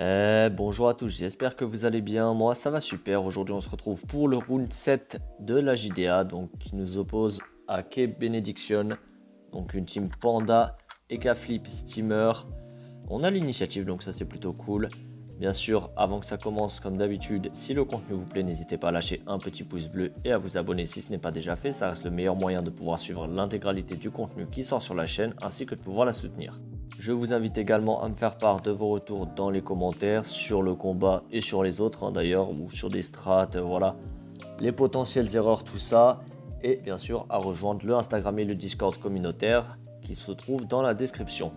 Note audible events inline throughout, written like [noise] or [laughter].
Eh, bonjour à tous, j'espère que vous allez bien. Moi, ça va super. Aujourd'hui, on se retrouve pour le round 7 de la JDA, donc qui nous oppose à Cape Benediction, donc une team Panda, Flip, Steamer. On a l'initiative, donc ça c'est plutôt cool. Bien sûr, avant que ça commence, comme d'habitude, si le contenu vous plaît, n'hésitez pas à lâcher un petit pouce bleu et à vous abonner si ce n'est pas déjà fait. Ça reste le meilleur moyen de pouvoir suivre l'intégralité du contenu qui sort sur la chaîne, ainsi que de pouvoir la soutenir. Je vous invite également à me faire part de vos retours dans les commentaires sur le combat et sur les autres hein, d'ailleurs, ou sur des strats, euh, voilà, les potentielles erreurs, tout ça. Et bien sûr à rejoindre le Instagram et le Discord communautaire qui se trouve dans la description,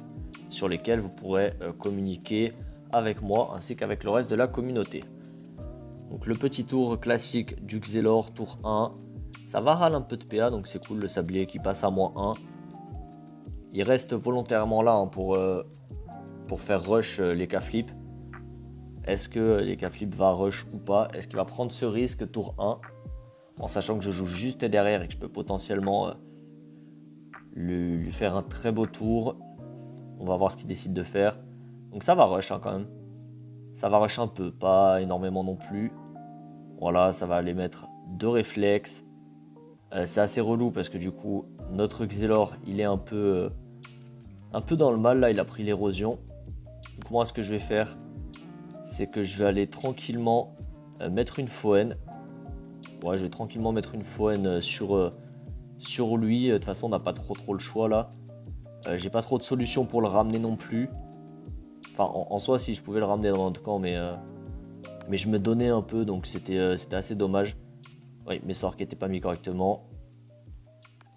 sur lesquels vous pourrez euh, communiquer avec moi ainsi qu'avec le reste de la communauté. Donc le petit tour classique du Xelor, tour 1. Ça va râler un peu de PA, donc c'est cool le sablier qui passe à moins 1. Il reste volontairement là hein, pour, euh, pour faire rush euh, les K-flip. Est-ce que les K-flip va rush ou pas? Est-ce qu'il va prendre ce risque tour 1 En sachant que je joue juste derrière et que je peux potentiellement euh, lui, faire un très beau tour. On va voir ce qu'il décide de faire. Donc ça va rush hein, quand même. Ça va rush un peu, pas énormément non plus. Voilà, ça va aller mettre deux réflexes. c'est assez relou parce que du coup, notre Xelor, il est un peu un peu dans le mal. Là, il a pris l'érosion. Donc moi, ce que je vais faire, c'est que je vais aller tranquillement euh, mettre une Foen. Ouais, je vais tranquillement mettre une Foen euh, sur, euh, sur lui. De toute façon, on n'a pas trop trop le choix là. J'ai pas trop de solutions pour le ramener non plus. Enfin, en, soi, si je pouvais le ramener dans notre camp, mais, mais je me donnais un peu, donc c'était assez dommage. Oui, mes sorts qui n'étaient pas mis correctement.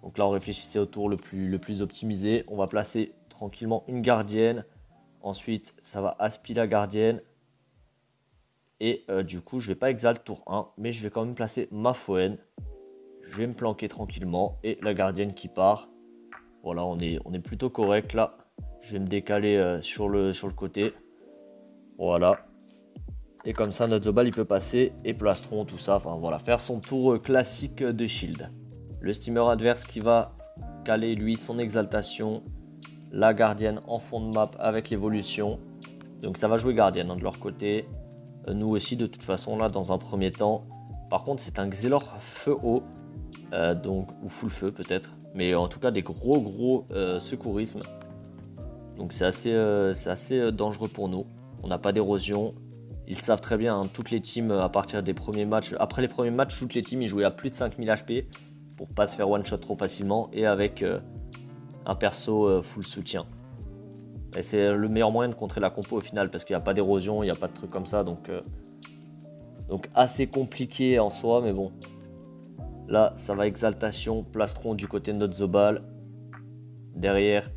Donc là, on réfléchissait au tour le plus, le plus optimisé. On va placer tranquillement une gardienne. Ensuite, ça va aspi la gardienne. Et euh, du coup, je vais pas exalt tour 1, mais je vais quand même placer ma Foen. Je vais me planquer tranquillement. Et la gardienne qui part. Voilà, on est, on est plutôt correct là. Je vais me décaler euh, sur, le, sur le côté. Voilà. Et comme ça, notre Zobal, il peut passer. Et plastron, tout ça. Enfin, voilà, faire son tour euh, classique de shield. Le steamer adverse qui va caler lui son exaltation. La gardienne en fond de map avec l'évolution. Donc ça va jouer gardienne hein, de leur côté. Euh, nous aussi de toute façon là dans un premier temps. Par contre c'est un Xelor feu haut. Euh, donc, ou full feu peut-être. Mais en tout cas des gros gros euh, secourismes. Donc c'est assez, dangereux pour nous. On n'a pas d'érosion. Ils savent très bien, hein, toutes les teams à partir des premiers matchs. Après les premiers matchs, toutes les teams ils jouaient à plus de 5000 HP pour pas se faire one shot trop facilement et avec un perso euh, full soutien. Et c'est le meilleur moyen de contrer la compo au final parce qu'il n'y a pas d'érosion, il n'y a pas de trucs comme ça donc, euh, donc assez compliqué en soi mais bon. Là ça va exaltation, plastron du côté de notre Zobal. Derrière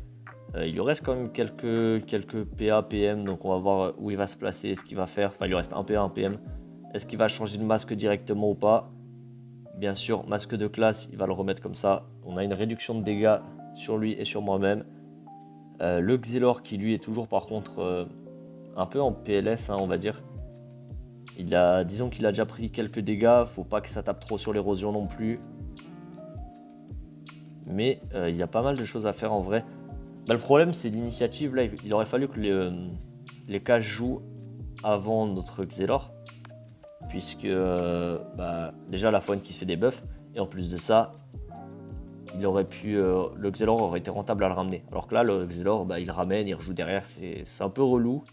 il lui reste quand même quelques, quelques PA, PM donc on va voir où il va se placer, ce qu'il va faire. Enfin il lui reste un PA, un PM. Est-ce qu'il va changer de masque directement ou pas? Bien sûr, masque de classe, il va le remettre comme ça. On a une réduction de dégâts sur lui et sur moi-même. Euh, le Xelor qui lui est toujours par contre euh, un peu en PLS, hein, on va dire. Il a, disons qu'il a déjà pris quelques dégâts, faut pas que ça tape trop sur l'érosion non plus. Mais euh, il y a pas mal de choses à faire en vrai. Bah, le problème c'est l'initiative là, il aurait fallu que les, les cages jouent avant notre Xelor puisque bah, déjà la faune qui se fait des buffs, et en plus de ça, il aurait pu, euh, le Xelor aurait été rentable à le ramener. Alors que là, le Xelor, bah, il ramène, il rejoue derrière, c'est un peu relou.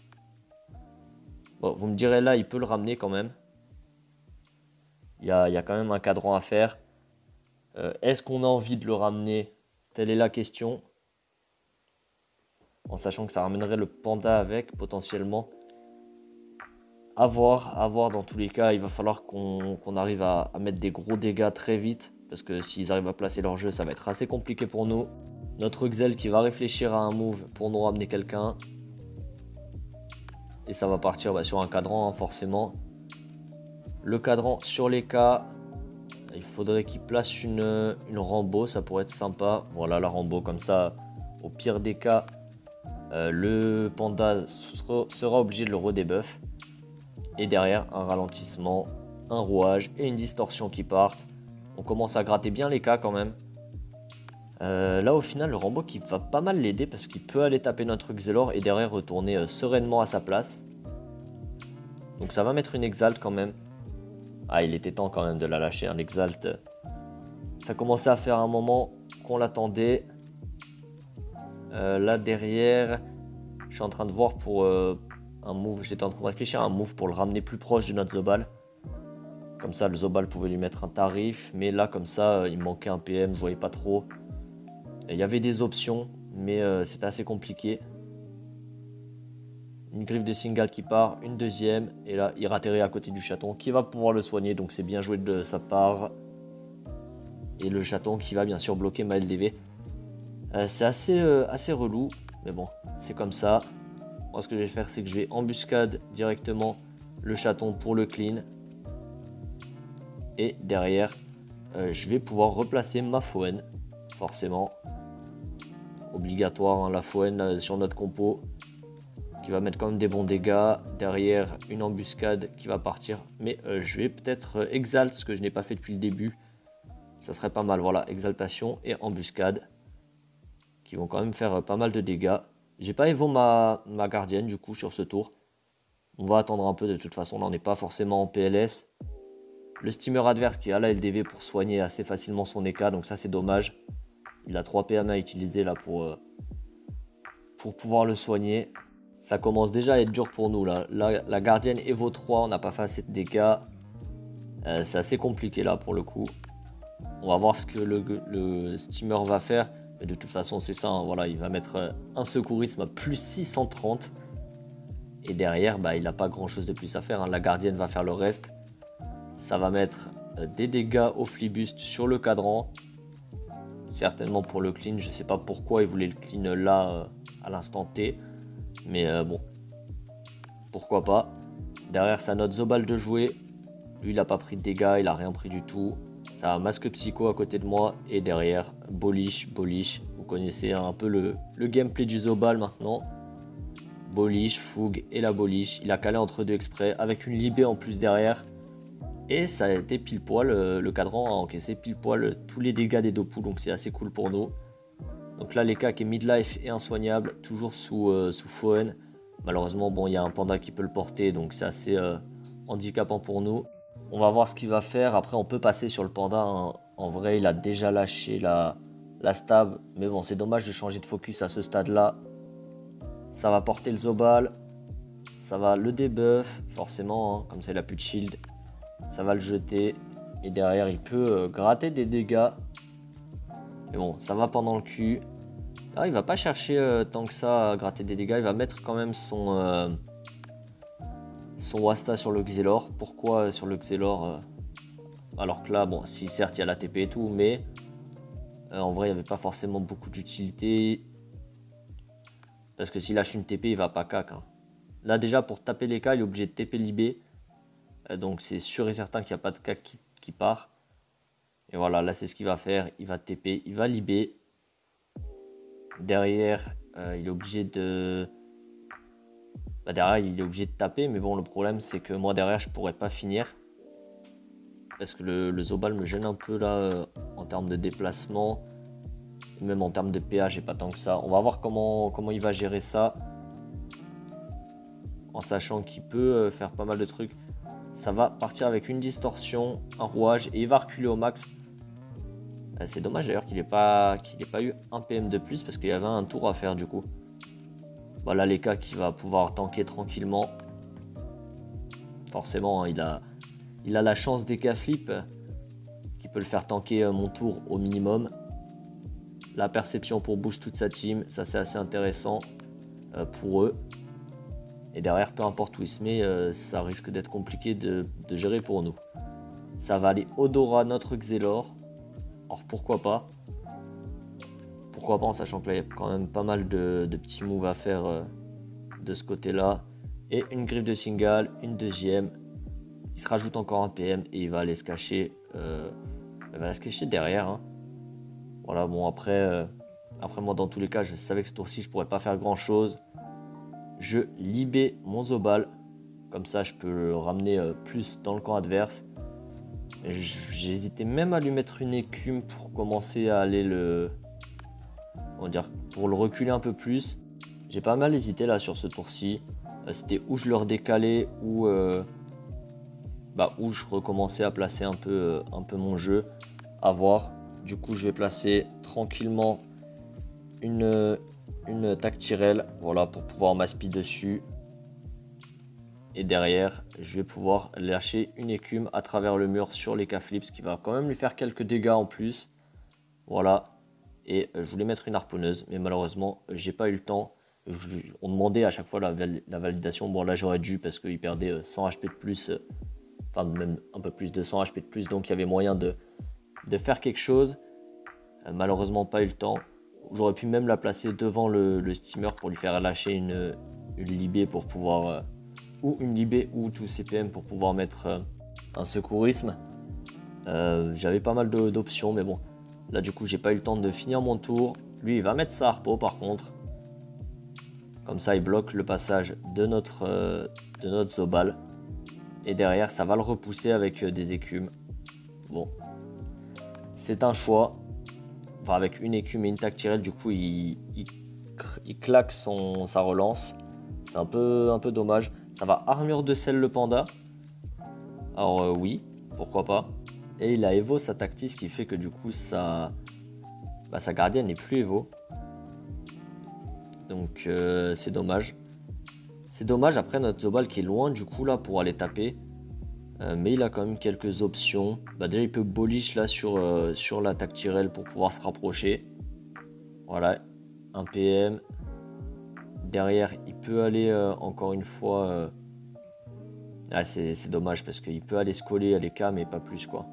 Vous me direz là, il peut le ramener quand même. Il y a, quand même un cadran à faire. Euh, est-ce qu'on a envie de le ramener? Telle est la question. En sachant que ça ramènerait le panda avec potentiellement. À voir, à voir dans tous les cas. Il va falloir qu'on arrive à, mettre des gros dégâts très vite. Parce que s'ils arrivent à placer leur jeu, ça va être assez compliqué pour nous. Notre Xel qui va réfléchir à un move pour nous ramener quelqu'un. Et ça va partir bah, sur un cadran, hein, forcément. Le cadran sur les cas. Il faudrait qu'il place une, Rambo, ça pourrait être sympa. Voilà la Rambo, comme ça, au pire des cas, euh, le panda sera, obligé de le redebuff. Et derrière, un ralentissement, un rouage et une distorsion qui partent. On commence à gratter bien les cas quand même. Euh, là au final le Rambo qui va pas mal l'aider parce qu'il peut aller taper notre Xelor et derrière retourner euh, sereinement à sa place. Donc ça va mettre une exalte quand même. Ah, il était temps quand même de la lâcher, un exalte. Ça commençait à faire un moment qu'on l'attendait. Euh, là derrière, je suis en train de voir pour un move. J'étais en train de réfléchir à un move pour le ramener plus proche de notre Zobal. Comme ça, le Zobal pouvait lui mettre un tarif. Mais là, comme ça, euh, il manquait un PM, je voyais pas trop. Il y avait des options, mais c'était assez compliqué. Une griffe de single qui part, une deuxième. Et là, il ratterrit à côté du chaton qui va pouvoir le soigner. Donc c'est bien joué de sa part. Et le chaton qui va bien sûr bloquer ma LDV. c'est assez, assez relou. Mais bon, c'est comme ça. Moi, ce que je vais faire, c'est que je vais embuscade directement le chaton pour le clean. Et derrière, euh, je vais pouvoir replacer ma Foen, forcément. Obligatoire, hein, la Foen sur notre compo. Qui va mettre quand même des bons dégâts. Derrière, une embuscade qui va partir. Mais euh, je vais peut-être euh, exalt, ce que je n'ai pas fait depuis le début. Ça serait pas mal, voilà, exaltation et embuscade qui vont quand même faire pas mal de dégâts. J'ai pas Evo ma, ma gardienne du coup sur ce tour. On va attendre un peu de toute façon, là on n'est pas forcément en PLS. Le steamer adverse qui a la LDV pour soigner assez facilement son EK, donc ça c'est dommage. Il a 3 PM à utiliser là pour, euh, pour pouvoir le soigner. Ça commence déjà à être dur pour nous là. La, gardienne Evo 3, on n'a pas fait assez de dégâts. Euh, c'est assez compliqué là pour le coup. On va voir ce que le, le steamer va faire. Mais de toute façon, c'est ça. Hein, voilà, il va mettre euh, un secourisme à plus 630. Et derrière, bah, il n'a pas grand chose de plus à faire. Hein. La gardienne va faire le reste. Ça va mettre euh, des dégâts au flibust sur le cadran. Certainement pour le clean. Je ne sais pas pourquoi il voulait le clean là euh, à l'instant T. Mais bon, pourquoi pas. Derrière, sa note Zobal de jouer. Lui, il n'a pas pris de dégâts, il n'a rien pris du tout. Ça a Masque Psycho à côté de moi et derrière Bolish, Bolish. Vous connaissez un peu le, gameplay du Zobal maintenant. Bolish, Fougue et la Bolish. Il a calé entre deux exprès avec une Libé en plus derrière. Et ça a été pile poil, euh, le cadran a encaissé pile poil tous les dégâts des Dopu, donc c'est assez cool pour nous. Donc là, l'Eka qui est midlife et insoignable, toujours sous, euh, sous Foen. Malheureusement, bon, il y a un panda qui peut le porter, donc c'est assez euh, handicapant pour nous. On va voir ce qu'il va faire. Après, on peut passer sur le panda. Hein. En vrai, il a déjà lâché la, la stab. Mais bon, c'est dommage de changer de focus à ce stade-là. Ça va porter le Zobal. Ça va le debuff, forcément. Hein. Comme ça, il a plus de shield. Ça va le jeter. Et derrière, il peut euh, gratter des dégâts. Mais bon, ça va pendant le cul. Là, il va pas chercher euh, tant que ça à gratter des dégâts. Il va mettre quand même son... Euh, son Wasta sur le Xelor. Pourquoi sur le Xelor Alors que là, bon, si certes il y a la TP et tout, mais en vrai il n'y avait pas forcément beaucoup d'utilité. Parce que s'il lâche une TP, il va pas cac. Hein. Là déjà pour taper les cas, il est obligé de TP Libé. Euh, donc c'est sûr et certain qu'il n'y a pas de cac qui, part. Et voilà, là c'est ce qu'il va faire. Il va TP, il va Libé. Derrière, il est obligé de bah, derrière il est obligé de taper, mais bon le problème c'est que moi derrière je pourrais pas finir. Parce que le, Zobal me gêne un peu là euh, en termes de déplacement. Même en termes de PA, j'ai pas tant que ça. On va voir comment, comment il va gérer ça. En sachant qu'il peut euh, faire pas mal de trucs. Ça va partir avec une distorsion, un rouage et il va reculer au max. Euh, c'est dommage d'ailleurs qu'il n'ait pas, ait pas eu un PM de plus parce qu'il y avait un tour à faire du coup. Voilà les cas qui va pouvoir tanker tranquillement. Forcément, hein, il, a, a la chance des cas flip qui peut le faire tanker euh, mon tour au minimum. La perception pour boost toute sa team, ça c'est assez intéressant euh, pour eux. Et derrière, peu importe où il se met, euh, ça risque d'être compliqué de, gérer pour nous. Ça va aller Odora, notre Xelor. Or pourquoi pas? Pourquoi pas en sachant que là il y a quand même pas mal de, petits moves à faire euh, de ce côté là. Et une griffe de single, une deuxième. Il se rajoute encore un PM et il va aller se cacher. Euh, il va se cacher derrière. Hein. Voilà, bon après, après moi dans tous les cas je savais que ce tour-ci je pourrais pas faire grand chose. Je libé mon Zobal. Comme ça je peux le ramener plus dans le camp adverse. J'ai hésité même à lui mettre une écume pour commencer à aller le, on va dire pour le reculer un peu plus. J'ai pas mal hésité là sur ce tour-ci. C'était où je leur décalais ou bah, où je recommençais à placer un peu, un peu mon jeu. À voir. Du coup, je vais placer tranquillement une, une tactirelle, voilà, pour pouvoir m'aspi dessus. Et derrière, je vais pouvoir lâcher une écume à travers le mur sur les ce qui va quand même lui faire quelques dégâts en plus. Voilà. Et je voulais mettre une harponneuse, mais malheureusement, j'ai pas eu le temps. on demandait à chaque fois la, validation. Bon, là, j'aurais dû parce qu'il perdait 100 HP de plus. enfin, même un peu plus de 100 HP de plus. Donc, il y avait moyen de, faire quelque chose. Euh, malheureusement, pas eu le temps. J'aurais pu même la placer devant le, steamer pour lui faire lâcher une, une libé pour pouvoir. Euh, ou une libé ou tout CPM pour pouvoir mettre euh, un secourisme. J'avais pas mal d'options, mais bon. Là, du coup, j'ai pas eu le temps de finir mon tour. Lui, il va mettre sa harpo par contre. Comme ça, il bloque le passage de notre, de notre Zobal. Et derrière, ça va le repousser avec des écumes. Bon, c'est un choix. Enfin, avec une écume et une tactirelle, du coup, il, claque son, sa relance. C'est un peu, dommage. Ça va armure de sel le panda. Alors euh, oui, pourquoi pas. Et il a Evo sa tactique, qui fait que du coup, sa, bah, gardienne n'est plus Evo. Donc euh, c'est dommage. C'est dommage après notre Zobal qui est loin du coup là pour aller taper. Euh, mais il a quand même quelques options. Bah, déjà, il peut bolish là sur, euh, sur l'attaque Tyrell pour pouvoir se rapprocher. Voilà, un PM. Derrière, il peut aller euh, encore une fois. Ah, c'est dommage parce qu'il peut aller se coller à l'EK, mais pas plus quoi.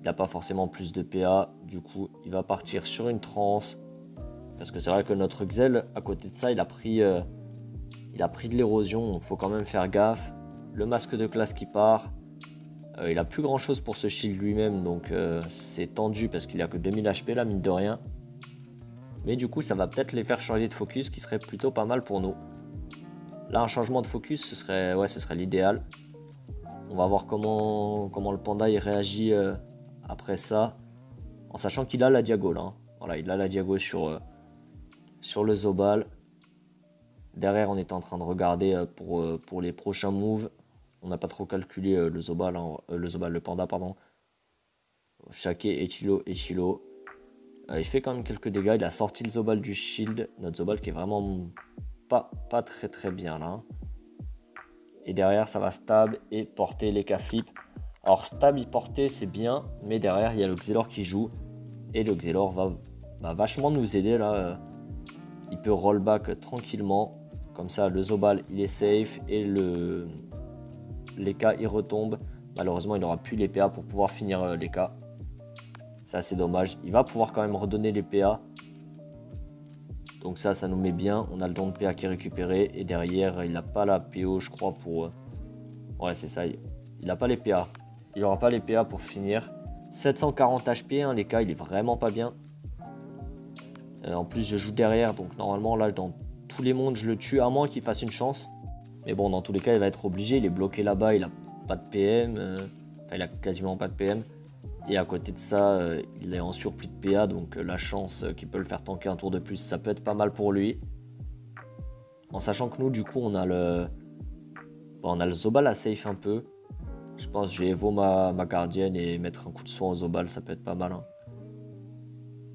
Il n'a pas forcément plus de PA. Du coup, il va partir sur une transe. Parce que c'est vrai que notre Xel, à côté de ça, il a pris, il a pris de l'érosion. Donc, il faut quand même faire gaffe le masque de classe qui part. Euh, il a plus grand chose pour ce shield lui-même, donc euh, c'est tendu parce qu'il a que 2000 HP là, mine de rien. Mais du coup, ça va peut-être les faire changer de focus, qui serait plutôt pas mal pour nous. Là, un changement de focus, ce serait, ouais, ce serait l'idéal. On va voir comment, comment le panda il réagit euh, après ça. En sachant qu'il a la diago là. Hein. Voilà, il a la diago sur, sur le Zobal. Derrière, on est en train de regarder pour, pour les prochains moves. On n'a pas trop calculé euh, le Zobal, hein, euh, le Zobal, le panda, pardon. Shake, Echilo, Echilo. Euh, il fait quand même quelques dégâts. Il a sorti le Zobal du shield. Notre Zobal qui est vraiment pas, pas très très bien là. Et derrière, ça va stab et porter les K-flip. Alors stab et porter, c'est bien. Mais derrière, il y a le Xelor qui joue. Et le Xelor va, va vachement nous aider là. Il peut rollback tranquillement. Comme ça, le Zobal, il est safe. Et le, les cas il retombe. Malheureusement, il n'aura plus les PA pour pouvoir finir euh, les cas. C'est dommage. Il va pouvoir quand même redonner les PA. Donc ça, ça nous met bien. On a le don de PA qui est récupéré. Et derrière, il n'a pas la PO, je crois, pour... Euh, ouais, c'est ça. Il n'a pas les PA. Il n'aura pas les PA pour finir. 740 HP, hein, les cas, il est vraiment pas bien. Euh, en plus, je joue derrière. Donc normalement, là, dans tous les mondes, je le tue. À moins qu'il fasse une chance. Mais bon, dans tous les cas, il va être obligé. Il est bloqué là-bas, il a pas de PM. Euh, enfin, il a quasiment pas de PM. Et à côté de ça, euh, il est en surplus de PA, donc euh, la chance qu'il peut le faire tanker un tour de plus, ça peut être pas mal pour lui. En sachant que nous, du coup, on a le, bon, on a le Zobal à safe un peu. Je pense que je vais évo ma, ma, gardienne et mettre un coup de soin au Zobal, ça peut être pas mal. Hein.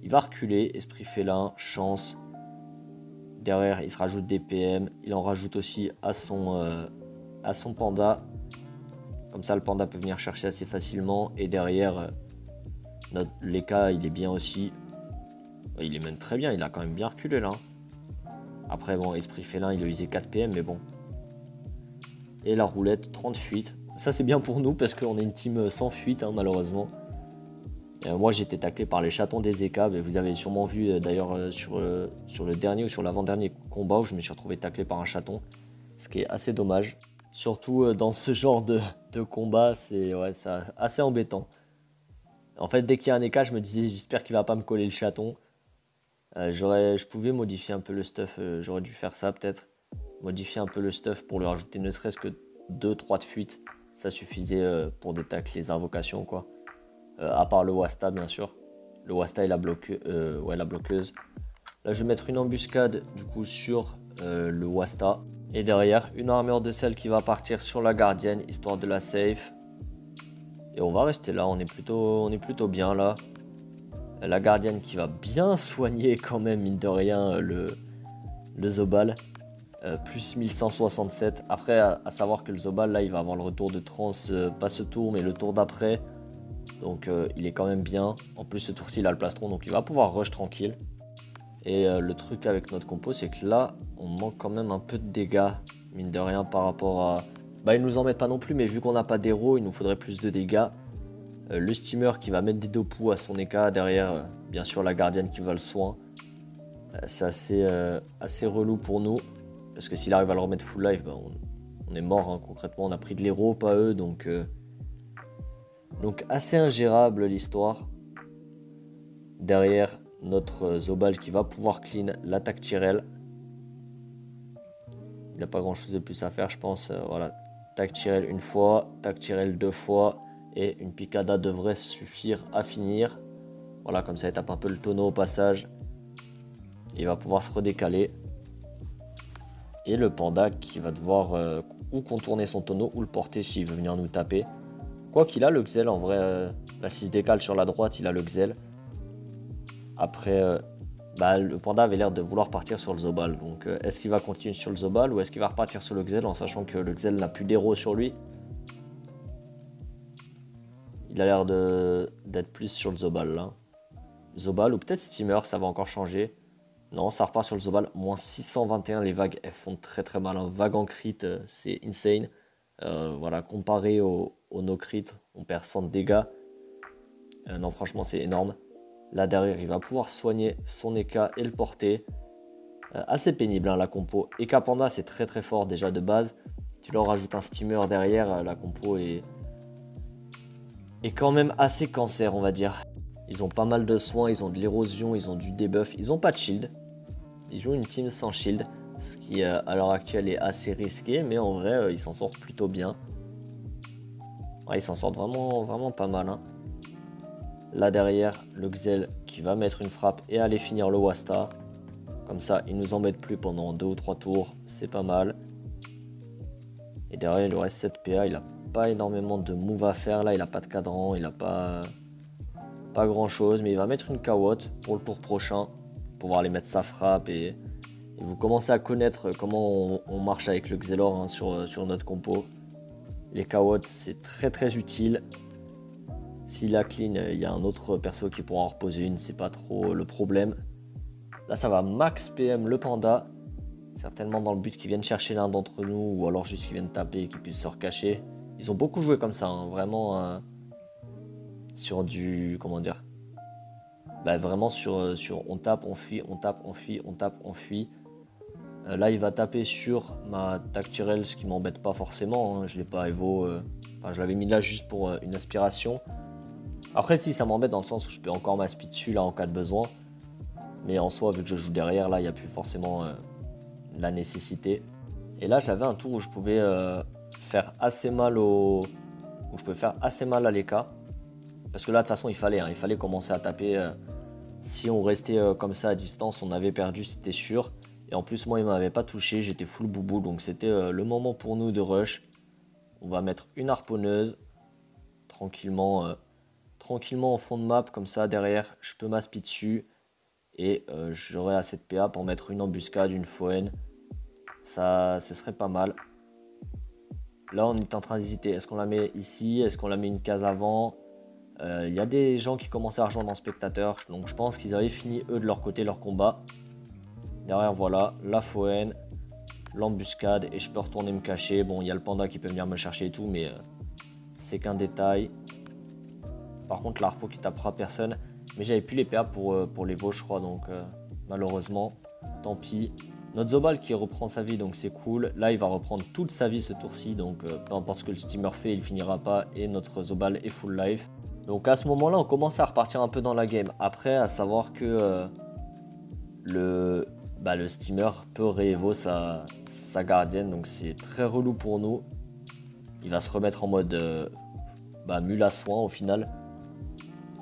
Il va reculer, esprit félin, chance. Derrière, il se rajoute des PM. Il en rajoute aussi à son, euh, à son panda. Comme ça, le panda peut venir chercher assez facilement. Et derrière, euh, il est bien aussi. Il est même très bien. Il a quand même bien reculé là. Après, bon, Esprit Félin, il a usé 4 PM, mais bon. Et la roulette, 30 fuites. Ça, c'est bien pour nous parce qu'on est une team sans fuite, hein, malheureusement. Euh, moi, été taclé par les chatons des ECAB. vous avez sûrement vu euh, d'ailleurs euh, sur, le dernier ou sur l'avant-dernier combat où je me suis retrouvé taclé par un chaton. Ce qui est assez dommage. Surtout dans ce [laughs] genre de, combat, c'est assez embêtant. En fait, dès qu'il y a un EK, je me disais j'espère qu'il va pas me coller le chaton. je pouvais modifier un peu le stuff, j'aurais dû faire ça peut-être. Modifier un peu le stuff pour lui rajouter ne serait-ce que 2-3 de fuite. Ça suffisait pour des tacles, les invocations quoi. Euh, à part le Wasta bien sûr. Le Wasta et euh, la bloqueuse. Là je vais mettre une embuscade du coup sur euh, le Wasta. Et derrière, une armure de sel qui va partir sur la gardienne, histoire de la safe. Et on va rester là, on est plutôt, bien là. La gardienne qui va bien soigner quand même, mine de rien, le, le Zobal. Plus 1167. Après, à, savoir que le Zobal, là, il va avoir le retour de trans, pas ce tour, mais le tour d'après. Donc, euh, il est quand même bien. En plus, ce tour-ci, il a le plastron, donc il va pouvoir rush tranquille. Et le truc avec notre compo, c'est que là, on manque quand même un peu de dégâts, mine de rien, par rapport à... Bah, ils nous en mettent pas non plus, mais vu qu'on n'a pas d'héros, il nous faudrait plus de dégâts. le steamer qui va mettre des dopous à son EK, derrière, bien sûr, la gardienne qui va le soin. c'est assez, assez relou pour nous. Parce que s'il arrive à le remettre full life, bah, on, est mort hein, concrètement. On a pris de l'héros, pas eux. Donc, euh, donc assez ingérable l'histoire. Derrière notre euh, Zobal qui va pouvoir clean l'attaque Tyrell. Il n'a pas grand chose de plus à faire, je pense. Euh, voilà, tac Tyrell une fois, tac Tyrell deux fois. Et une picada devrait suffire à finir. Voilà, comme ça, il tape un peu le tonneau au passage. Il va pouvoir se redécaler. Et le panda qui va devoir euh, ou contourner son tonneau ou le porter s'il veut venir nous taper. Quoi qu'il a le Xel, en vrai, euh, là s'il se décale sur la droite, il a le Xel. Après, euh, bah, le panda avait l'air de vouloir partir sur le Zobal. Donc est-ce qu'il va continuer sur le Zobal ou est-ce qu'il va repartir sur le Xel en sachant que le Xel n'a plus d'héros sur lui? Il a l'air d'être plus sur le Zobal là. Zobal ou peut-être Steamer, ça va encore changer. Non, ça repart sur le Zobal. Moins 621, les vagues, elles font très très mal. Un vague en crit, euh, c'est insane. Euh, voilà, comparé au, crit, on perd 100 de dégâts. Euh, non, franchement, c'est énorme. Là derrière, il va pouvoir soigner son EK et le porter. assez pénible, hein, la compo. EK Panda, c'est très très fort déjà de base. Tu leur rajoutes un steamer derrière, la compo est, quand même assez cancer, on va dire. Ils ont pas mal de soins, ils ont de l'érosion, ils ont du debuff, ils ont pas de shield. Ils jouent une team sans shield, ce qui euh, à l'heure actuelle est assez risqué, mais en vrai euh, ils s'en sortent plutôt bien. Ils s'en sortent vraiment, vraiment pas mal. Hein. Là derrière, le Xel qui va mettre une frappe et aller finir le Wasta. Comme ça, il nous embête plus pendant 2 ou 3 tours, c'est pas mal. Et derrière, il lui reste 7 PA, il a pas énormément de move à faire là, il a pas de cadran, il a pas pas grand chose, mais il va mettre une kawotte pour le tour prochain. Pouvoir aller mettre sa frappe et, vous commencez à connaître comment on, marche avec le Xelor hein, sur, sur notre compo. Les kawottes c'est très très utile. S'il a clean, il y a un autre perso qui pourra en reposer une, c'est pas trop le problème. Là ça va max PM le panda. Certainement dans le but qu'ils viennent chercher l'un d'entre nous ou alors juste qu'ils viennent taper et qu'ils puissent se recacher. Ils ont beaucoup joué comme ça, hein, vraiment. Euh, sur du. Comment dire bah, Vraiment euh, sur on tape, on fuit, on tape, on fuit, on tape, on fuit. Euh, là, il va taper sur ma Tactirel, ce qui m'embête pas forcément. Hein. Je l'ai pas Evo. Euh, je l'avais mis là juste pour une aspiration. Après, si ça m'embête dans le sens où je peux encore m'aspi dessus là en cas de besoin. Mais en soi, vu que je joue derrière, là, il n'y a plus forcément la nécessité. Et là, j'avais un tour où je pouvais faire assez mal au. où je pouvais faire assez mal à l'EK. Parce que là, de toute façon, il fallait, hein, il fallait commencer à taper. Euh, si on restait euh, comme ça à distance, on avait perdu, c'était sûr. Et en plus, moi, il m'avait pas touché, j'étais full boubou, donc c'était euh, le moment pour nous de rush. On va mettre une harponneuse, tranquillement, tranquillement en fond de map, comme ça, derrière, je peux m'aspi dessus. Et j'aurai assez de PA pour mettre une embuscade, une foenne. Ça, ce serait pas mal. Là, on est en train d'hésiter. Est-ce qu'on la met ici? Est-ce qu'on la met une case avant? Il euh, y a des gens qui commençaient à rejoindre en spectateur, donc je pense qu'ils avaient fini eux de leur côté leur combat. Derrière voilà, la Foen, l'embuscade et je peux retourner me cacher. Bon, il y a le panda qui peut venir me chercher et tout, mais euh, c'est qu'un détail. Par contre, l'arpo qui tapera personne. Mais j'avais plus les PA pour, euh, pour les veaux, je crois, donc malheureusement, tant pis. Notre Zobal qui reprend sa vie, donc c'est cool. Là, il va reprendre toute sa vie ce tour-ci, donc peu importe ce que le steamer fait, il finira pas. Et notre Zobal est full life. Donc à ce moment-là, on commence à repartir un peu dans la game. Après, à savoir que euh, le, bah, le steamer peut réévo sa, gardienne, donc c'est très relou pour nous. Il va se remettre en mode euh, bah, mule à soin au final.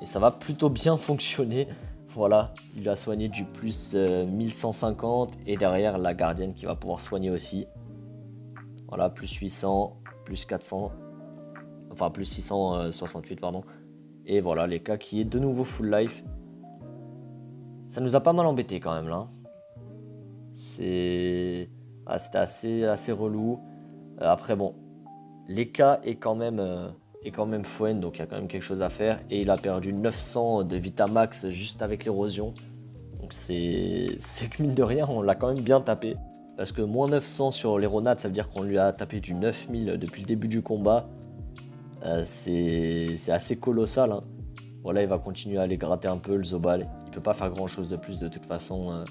Et ça va plutôt bien fonctionner. [laughs] Voilà, il a soigné du plus 1150 euh, et derrière la gardienne qui va pouvoir soigner aussi. Voilà, plus 800, plus 400, enfin plus 668, pardon. Et voilà, les cas qui est de nouveau full life. Ça nous a pas mal embêté quand même là. C'est. Ah, C'était assez, assez relou. Euh, après, bon, les cas est quand même. Euh, est quand même Fouen, donc il y a quand même quelque chose à faire. Et il a perdu 900 de Vitamax juste avec l'érosion. Donc [laughs] c'est que mine de rien, on l'a quand même bien tapé. Parce que moins 900 sur les Ronades, ça veut dire qu'on lui a tapé du 9000 depuis le début du combat. Euh, c'est assez colossal. Hein. Voilà, il va continuer à aller gratter un peu le Zobal. Il peut pas faire grand chose de plus de toute façon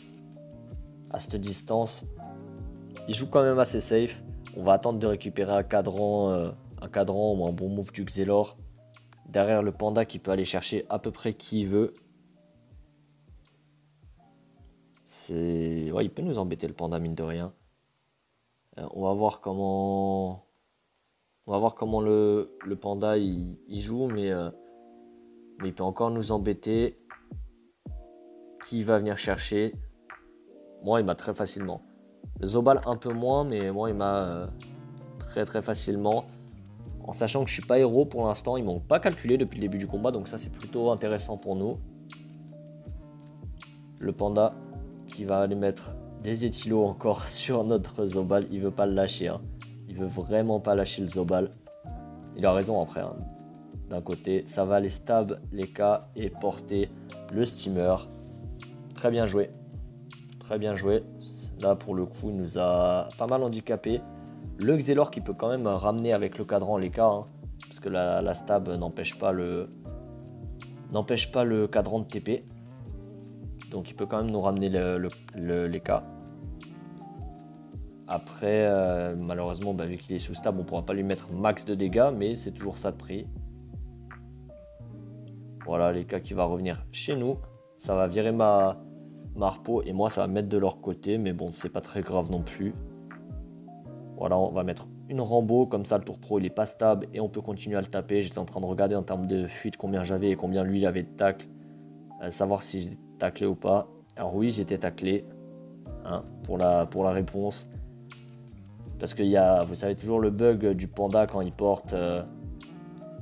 à cette distance. Il joue quand même assez safe. On va attendre de récupérer un cadran, euh, un cadran ou un bon move du Xelor. Derrière le panda qui peut aller chercher à peu près qui il veut. C'est. Ouais, il peut nous embêter le panda, mine de rien. Euh, on va voir comment. On va voir comment le, panda il, joue, mais, euh, mais il peut encore nous embêter. Qui va venir chercher? Moi, il m'a très facilement. Le Zobal un peu moins, mais moi, il m'a euh, très très facilement. En sachant que je suis pas héros pour l'instant, ils m'ont pas calculé depuis le début du combat, donc ça c'est plutôt intéressant pour nous. Le panda qui va aller mettre des éthylos encore [laughs] sur notre Zobal. Il veut pas le lâcher. Hein. Il veut vraiment pas lâcher le Zobal. Il a raison après. Hein. D'un côté, ça va les stab, les K et porter le steamer. Très bien joué. Très bien joué. Là, pour le coup, il nous a pas mal handicapé. Le Xelor qui peut quand même ramener avec le cadran les K. Hein, parce que la, stab n'empêche pas le n'empêche pas le cadran de TP. Donc il peut quand même nous ramener les cas. Après, euh, malheureusement, bah, vu qu'il est sous stable, on pourra pas lui mettre max de dégâts, mais c'est toujours ça de prix. Voilà, les cas qui va revenir chez nous. Ça va virer ma, Marpo et moi, ça va mettre de leur côté, mais bon, c'est pas très grave non plus. Voilà, on va mettre une Rambo, comme ça le tour pro il est pas stable et on peut continuer à le taper. J'étais en train de regarder en termes de fuite combien j'avais et combien lui il avait de tacle. Euh, savoir si j'étais taclé ou pas. Alors oui, j'étais taclé hein, pour, la, réponse. Parce qu'il y a, vous savez, toujours le bug du panda quand il porte. Euh,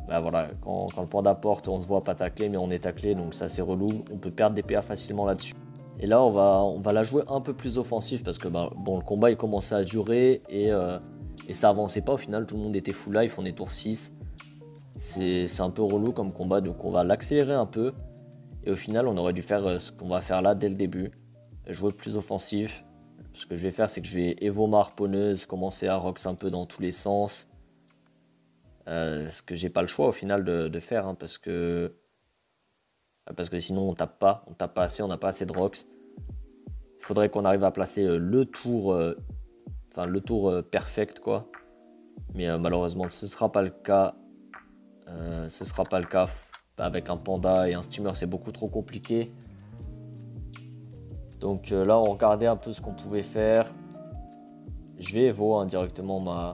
bah voilà, quand, le panda porte, on se voit pas taclé, mais on est taclé, donc ça c'est relou. On peut perdre des PA facilement là-dessus. Et là, on va, on va la jouer un peu plus offensif parce que bah, bon, le combat il commençait à durer et, euh, et ça avançait pas au final. Tout le monde était full life, on est tour 6. C'est un peu relou comme combat, donc on va l'accélérer un peu. Et au final, on aurait dû faire euh, ce qu'on va faire là dès le début. Jouer plus offensif. Ce que je vais faire, c'est que je vais évo ma harponneuse, commencer à rox un peu dans tous les sens. Euh, ce que j'ai pas le choix au final de, faire, hein, parce que parce que sinon on tape pas, on tape pas assez, on n'a pas assez de rox. Il faudrait qu'on arrive à placer euh, le tour, enfin le tour perfect quoi. Mais malheureusement, ce sera pas le cas. ce sera pas le cas avec un panda et un steamer, c'est beaucoup trop compliqué. Donc euh, là, on regardait un peu ce qu'on pouvait faire. Je vais Evo indirectement ma,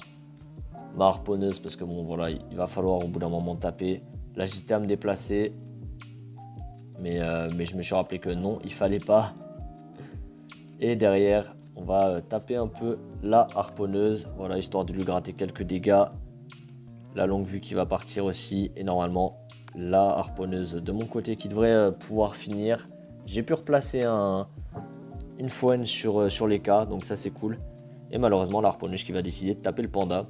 ma harponneuse parce que bon, voilà, il va falloir au bout d'un moment taper. Là, j'étais à me déplacer. Mais, euh, mais je me suis rappelé que non, il fallait pas. Et derrière, on va euh, taper un peu la harponneuse. Voilà, histoire de lui gratter quelques dégâts. La longue vue qui va partir aussi. Et normalement, la harponneuse de mon côté qui devrait euh, pouvoir finir. J'ai pu replacer un, une foine sur, les cas, donc ça c'est cool. Et malheureusement la harponneuse qui va décider de taper le panda.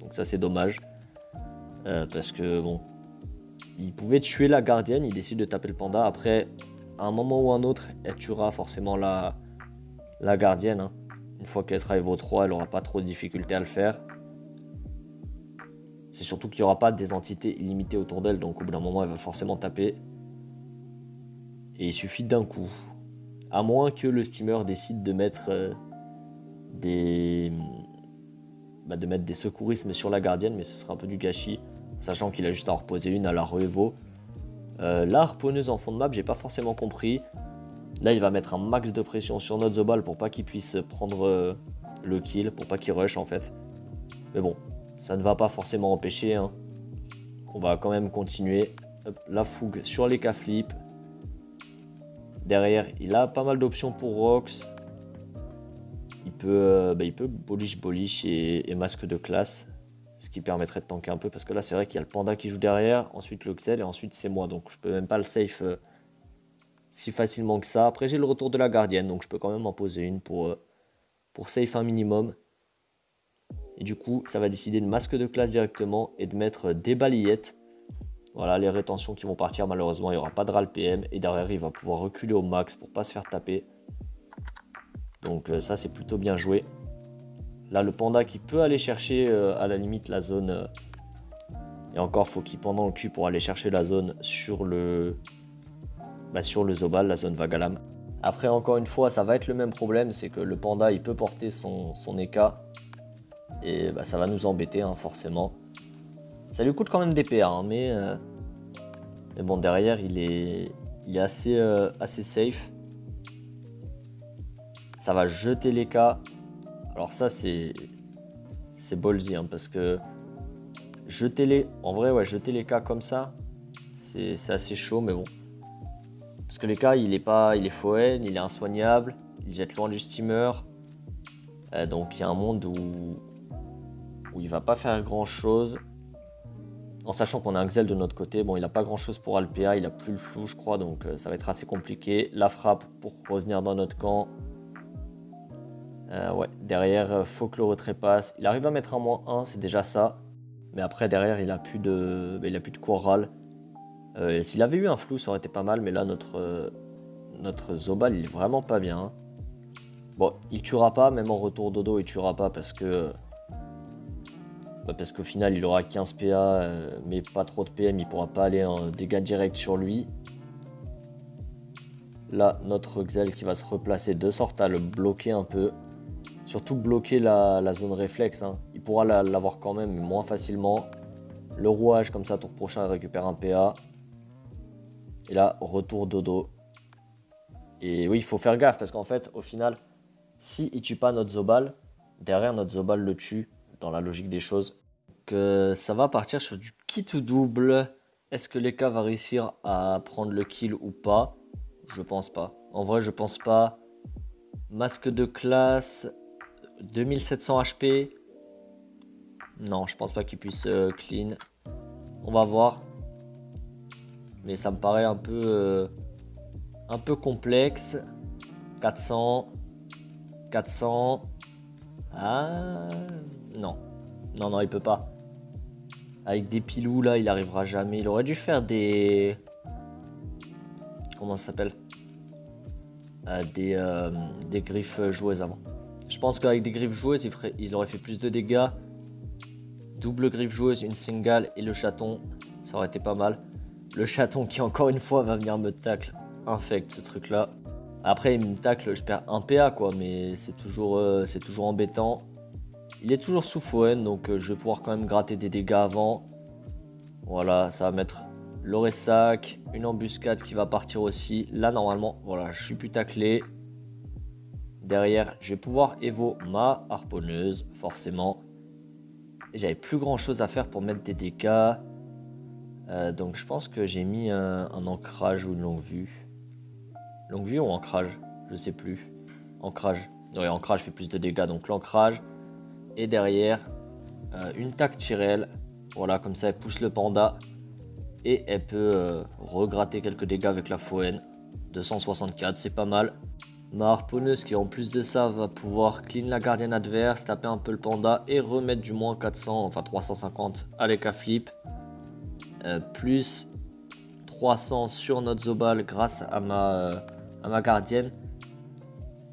Donc ça c'est dommage. Parce que bon, il pouvait tuer la gardienne, il décide de taper le panda. Après, à un moment ou un autre, elle tuera forcément la, gardienne. Hein. Une fois qu'elle sera Evo 3, elle aura pas trop de difficultés à le faire. C'est surtout qu'il n'y aura pas des entités illimitées autour d'elle, donc au bout d'un moment, elle va forcément taper. Et il suffit d'un coup. À moins que le steamer décide de mettre euh, des. Bah, de mettre des secourismes sur la gardienne, mais ce sera un peu du gâchis, sachant qu'il a juste à en reposer une à la Revo. Euh, la harponneuse en fond de map, j'ai pas forcément compris. Là, il va mettre un max de pression sur notre Zobal pour pas qu'il puisse prendre euh, le kill, pour pas qu'il rush en fait. Mais bon, ça ne va pas forcément empêcher. Hein. On va quand même continuer. la fougue sur les cas flip. Derrière, il a pas mal d'options pour Rox. il peut, euh, bah, il peut bolish bolish et, masque de classe. Ce qui permettrait de tanker un peu. Parce que là, c'est vrai qu'il y a le panda qui joue derrière. Ensuite, l'Oxel. Et ensuite, c'est moi. Donc, je peux même pas le safe euh, si facilement que ça. Après, j'ai le retour de la gardienne. Donc, je peux quand même en poser une pour, euh, pour safe un minimum. Et du coup, ça va décider de masque de classe directement et de mettre des balayettes. Voilà, les rétentions qui vont partir, malheureusement, il n'y aura pas de RAL PM. Et derrière, il va pouvoir reculer au max pour pas se faire taper. Donc euh, ça, c'est plutôt bien joué. Là, le panda qui peut aller chercher euh, à la limite la zone... Euh, et encore, faut qu'il pendant le cul pour aller chercher la zone sur le... Bah, sur le Zobal, la zone Vagalam. Après, encore une fois, ça va être le même problème, c'est que le panda, il peut porter son, son EK. Et bah, ça va nous embêter, hein, forcément. Ça lui coûte quand même des PA, hein, mais... mais bon, derrière, il est, il est assez, assez safe. Ça va jeter les cas. Alors ça, c'est c'est ballsy, hein, parce que jeter les... En vrai, ouais, jeter les cas comme ça, c'est assez chaud, mais bon. Parce que les cas, il est pas, il est foen, il est insoignable, il jette loin du steamer. Euh, donc il y a un monde où, où il va pas faire grand chose. En sachant qu'on a un Xel de notre côté, bon il a pas grand chose pour Alpea, il a plus le flou je crois, donc euh, ça va être assez compliqué. La frappe pour revenir dans notre camp, euh, ouais, derrière, faut que le retrait passe. Il arrive à mettre un moins 1, c'est déjà ça. Mais après, derrière, il a plus de, il a plus de chorale. Euh, S'il avait eu un flou, ça aurait été pas mal. Mais là, notre, euh, notre Zobal, il est vraiment pas bien. Hein. Bon, il tuera pas, même en retour dodo, il tuera pas parce que. Bah, parce qu'au final, il aura 15 PA, mais pas trop de PM. Il pourra pas aller en dégâts directs sur lui. Là, notre Xel qui va se replacer de sorte à le bloquer un peu. Surtout bloquer la, zone réflexe. Hein. Il pourra l'avoir quand même, mais moins facilement. Le rouage, comme ça, tour prochain, il récupère un PA. Et là, retour dodo. Et oui, il faut faire gaffe, parce qu'en fait, au final, si il tue pas notre Zobal, derrière notre Zobal le tue, dans la logique des choses. Que ça va partir sur du kit ou double. Est-ce que Leka va réussir à prendre le kill ou pas? Je pense pas. En vrai, je pense pas. Masque de classe, 2700 HP. Non, je pense pas qu'il puisse euh, clean. On va voir. Mais ça me paraît un peu, euh, un peu complexe. 400. 400. Ah, non. Non, non, il peut pas. Avec des pilous, là, il arrivera jamais. Il aurait dû faire des... Comment ça s'appelle? Euh, des, des griffes joueuses avant. Je pense qu'avec des griffes joueuses, il, aurait fait plus de dégâts. Double griffe joueuse, une single et le chaton, ça aurait été pas mal. Le chaton qui encore une fois va venir me tacle infect ce truc là. Après il me tacle, je perds un PA quoi, mais c'est toujours, euh, c'est toujours embêtant. Il est toujours sous Foen, donc euh, je vais pouvoir quand même gratter des dégâts avant. Voilà, ça va mettre l'Oressac, une embuscade qui va partir aussi. Là normalement, voilà, je suis plus taclé. Derrière, je vais pouvoir évo ma harponneuse, forcément. Et j'avais plus grand chose à faire pour mettre des dégâts. Euh, donc je pense que j'ai mis un, ancrage ou une longue vue. Longue vue ou ancrage? Je sais plus. Ancrage. Oui, ancrage fait plus de dégâts, donc l'ancrage. Et derrière, euh, une tac tirelle. Voilà, comme ça elle pousse le panda. Et elle peut euh, regratter quelques dégâts avec la Foen. 264, c'est pas mal. Ma harponneuse qui en plus de ça va pouvoir clean la gardienne adverse, taper un peu le panda et remettre du moins 400, enfin 350 à l'EK flip. Euh, plus 300 sur notre Zobal grâce à ma, euh, gardienne.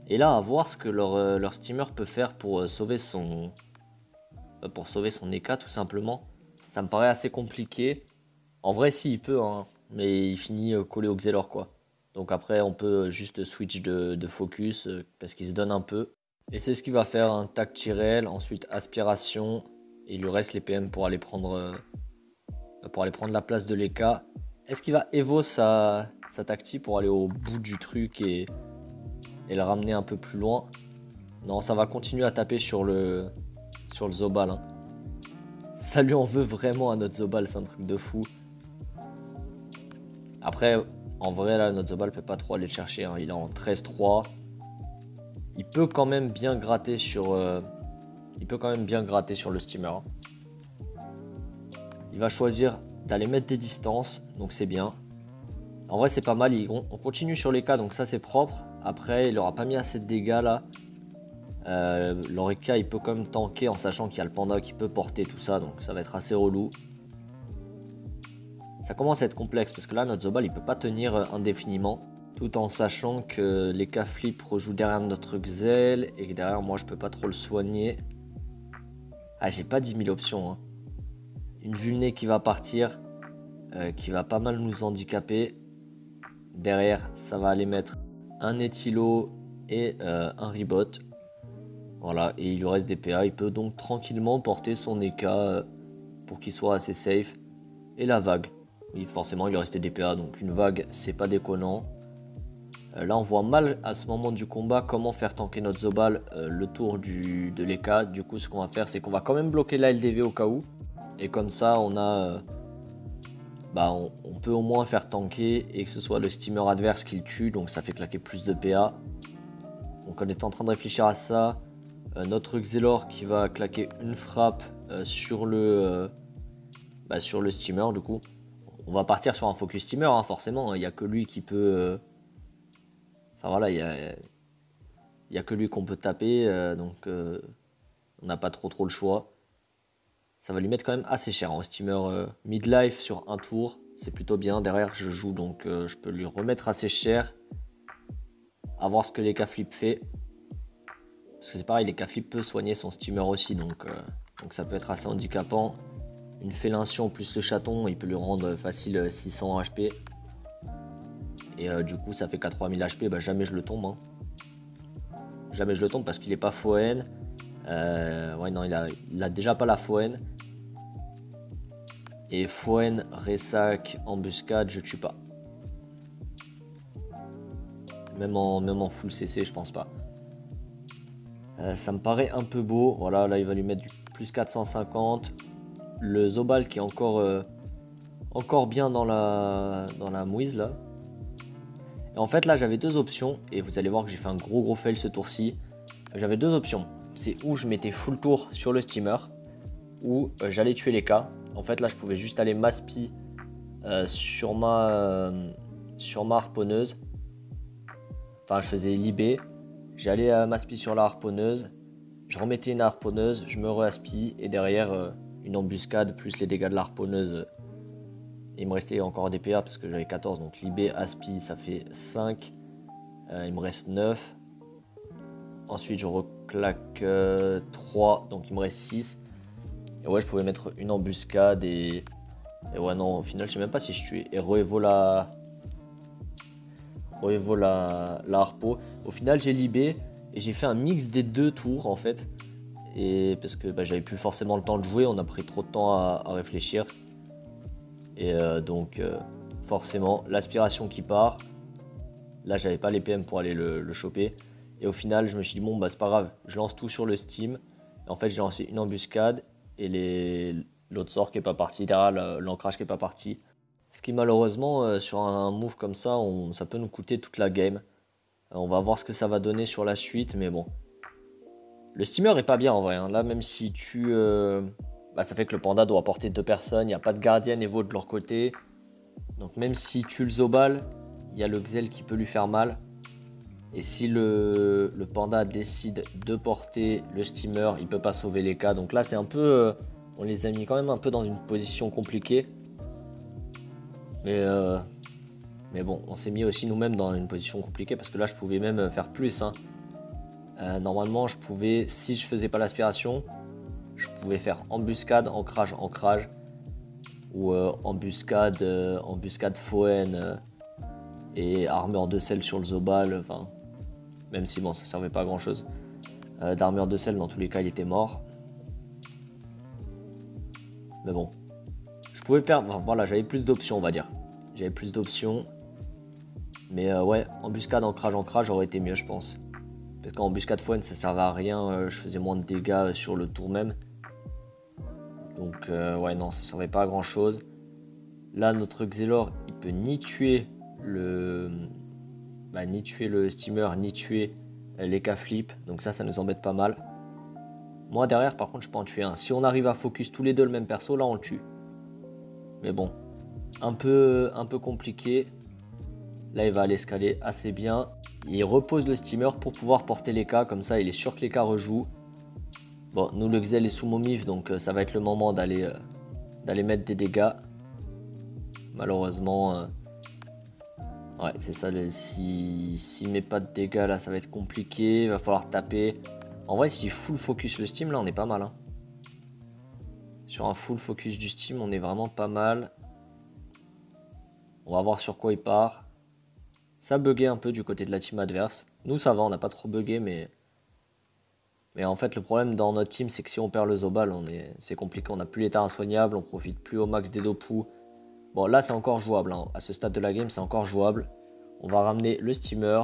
Et là, à voir ce que leur, euh, steamer peut faire pour sauver son pour sauver son EK tout simplement. Ça me paraît assez compliqué. En vrai, si, il peut, hein, mais il finit collé au Xelor quoi. Donc après, on peut juste switch de, focus euh, parce qu'il se donne un peu. Et c'est ce qui va faire un tac tirel, ensuite aspiration, et il lui reste les PM pour aller prendre, euh, pour aller prendre la place de l'EK. Est-ce qu'il va évo sa, sa pour aller au bout du truc et, et le ramener un peu plus loin? Non, ça va continuer à taper sur le, sur le Zobal. Hein. Ça lui en veut vraiment à notre Zobal, c'est un truc de fou. Après, en vrai, là, notre Zobal peut pas trop aller le chercher. Hein. Il est en 13-3. il peut quand même bien gratter sur, euh, il peut quand même bien gratter sur le steamer. Il va choisir d'aller mettre des distances, donc c'est bien. En vrai, c'est pas mal. on continue sur les cas, donc ça c'est propre. Après, il aura pas mis assez de dégâts là. Euh, il peut quand même tanker en sachant qu'il y a le panda qui peut porter tout ça, donc ça va être assez relou. Ça commence à être complexe parce que là, notre Zobal, il peut pas tenir euh, indéfiniment. Tout en sachant que les flip rejouent derrière notre Xel et que derrière moi, je peux pas trop le soigner. Ah, j'ai pas 10 000 options. Hein. Une vulnée qui va partir, euh, qui va pas mal nous handicaper. Derrière, ça va aller mettre un éthilo et un ribot. Voilà, et il lui reste des PA. Il peut donc tranquillement porter son EK euh, pour qu'il soit assez safe. Et la vague. Forcément, il restait des PA, donc une vague, c'est pas déconnant. Euh, là, on voit mal à ce moment du combat comment faire tanker notre Zobal euh, le tour de l'EK. Du coup, ce qu'on va faire, c'est qu'on va quand même bloquer la LDV au cas où. Et comme ça, on a... bah, on, peut au moins faire tanker et que ce soit le steamer adverse qui le tue, donc ça fait claquer plus de PA. Donc on est en train de réfléchir à ça. Euh, notre Xelor qui va claquer une frappe euh, sur, le, euh, bah, sur le steamer du coup. On va partir sur un focus steamer hein, forcément, il n'y a que lui qui peut... Enfin voilà, il n'y a, que lui qu'on peut taper, donc on n'a pas trop trop le choix. Ça va lui mettre quand même assez cher. Un hein, steamer midlife sur un tour, c'est plutôt bien. Derrière, je joue, donc je peux lui remettre assez cher. À voir ce que les flip fait. Parce que c'est pareil, les Caflip peut soigner son steamer aussi, euh, donc ça peut être assez handicapant. Une félintion plus le chaton, il peut lui rendre facile 600 HP. Et euh, du coup, ça fait qu'à 3000 HP, jamais je le tombe. Hein. Jamais je le tombe parce qu'il est pas Foen. Euh, ouais, non, il a, déjà pas la Foen. Et Foen, Ressac, Embuscade, je tue pas. Même en, même en full CC, je pense pas. Euh, ça me paraît un peu beau. Voilà, là il va lui mettre du plus 450. Le Zobal qui est encore, euh, encore bien dans la, dans la mouise là. Et en fait là j'avais deux options. Et vous allez voir que j'ai fait un gros gros fail ce tour-ci. J'avais deux options. C'est où je mettais full tour sur le steamer. Ou euh, j'allais tuer les cas. En fait là je pouvais juste aller maspi sur, ma, sur ma harponneuse. Enfin je faisais libé J'allais à m'aspi sur la harponneuse, je remettais une harponneuse, je me re-aspi et derrière euh, une embuscade plus les dégâts de la harponneuse. Il me restait encore des PA parce que j'avais 14, donc Libé, Aspi, ça fait 5. Euh, il me reste 9. Ensuite, je reclaque 3, euh, donc il me reste 6. Et ouais, je pouvais mettre une embuscade et. Et ouais, non, au final, je sais même pas si je tuais. Et Roevo la, Revo la. Au final, j'ai libé et j'ai fait un mix des deux tours en fait. Et parce que bah, j'avais plus forcément le temps de jouer, on a pris trop de temps à, réfléchir. Et euh, donc, euh, forcément, l'aspiration qui part. Là, j'avais pas les PM pour aller le, choper. Et au final, je me suis dit, bon, bah, c'est pas grave, je lance tout sur le Steam. Et en fait, j'ai lancé une embuscade et l'autre sort qui est pas parti, derrière l'ancrage qui est pas parti. Ce qui malheureusement, euh, sur un move comme ça, ça peut nous coûter toute la game. On va voir ce que ça va donner sur la suite, mais bon. Le steamer est pas bien en vrai. Hein. Là, même si tu... Euh, bah, ça fait que le panda doit porter deux personnes. Il n'y a pas de gardien Evo de leur côté. Donc même si tu le zobal, il y a le Xel qui peut lui faire mal. Et si le, panda décide de porter le steamer, il peut pas sauver les cas. Donc là, c'est un peu... on les a mis quand même un peu dans une position compliquée. Mais, euh, mais bon, on s'est mis aussi nous-mêmes dans une position compliquée parce que là, je pouvais même faire plus. Hein. Euh, normalement, je pouvais, si je faisais pas l'aspiration, je pouvais faire embuscade, ancrage, ancrage. Ou euh, embuscade, embuscade Foen et armure de sel sur le Zobal. Enfin, même si bon, ça servait pas à grand chose. D'armure de sel, dans tous les cas, il était mort. Mais bon, je pouvais faire, voilà, j'avais plus d'options, on va dire. J'avais plus d'options. Mais euh, ouais, embuscade, ancrage, ancrage aurait été mieux, je pense. Parce qu'embuscade foine, ça servait à rien. Euh, je faisais moins de dégâts sur le tour même. Donc, euh, ouais, non, ça servait pas à grand chose. Là, notre Xelor, il peut ni tuer le. Bah, ni tuer le steamer, ni tuer les cas flip, donc ça, ça nous embête pas mal. Moi derrière, par contre, je peux en tuer un. Si on arrive à focus tous les deux le même perso, là on le tue. Mais bon, un peu, un peu compliqué. Là, il va aller escaler assez bien. Il repose le steamer pour pouvoir porter les cas, comme ça il est sûr que les cas rejouent. Bon, nous le Xel est sous Momif, donc euh, ça va être le moment d'aller euh, mettre des dégâts. Malheureusement, euh, ouais, c'est ça. S'il si, met pas de dégâts, là, ça va être compliqué. Il va falloir taper. En vrai, s'il full focus le Steam, là, on est pas mal. Hein. Sur un full focus du Steam, on est vraiment pas mal. On va voir sur quoi il part. Ça bugué un peu du côté de la team adverse. Nous, ça va, on n'a pas trop bugué, mais... Mais en fait, le problème dans notre team, c'est que si on perd le Zobal, c'est compliqué. On n'a plus l'état insoignable, on profite plus au max des Dopu. Bon, là, c'est encore jouable. Hein. À ce stade de la game, c'est encore jouable. On va ramener le steamer.